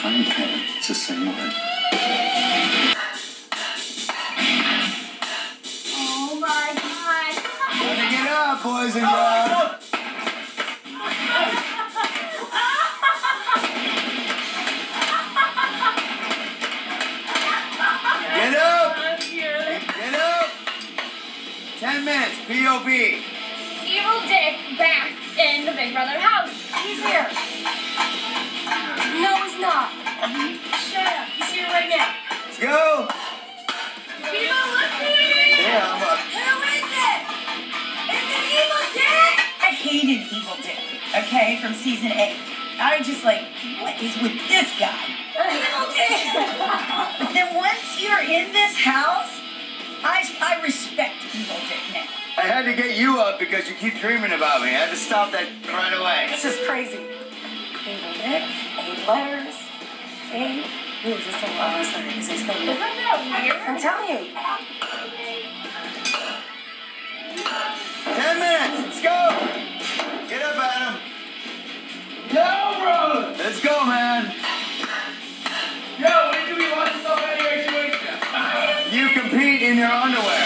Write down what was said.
frying pan. It's the same one. Oh my god. Gotta get up, boys and oh. girls. Get up! Get up! Ten minutes, POV. Evel Dick back in the Big Brother house. Okay, from season eight. I was just like, what is with this guy? Evel dick. But then once you're in this house, I, I respect Evel Dick now. I had to get you up because you keep dreaming about me. I had to stop that right away. It's just crazy. Evel Dick, eight letters, eight. Ooh, just a lot of letters. Isn't that weird? I'm telling you. Let's go, man. Yo, when do we watch stuff anyway? You compete in your underwear.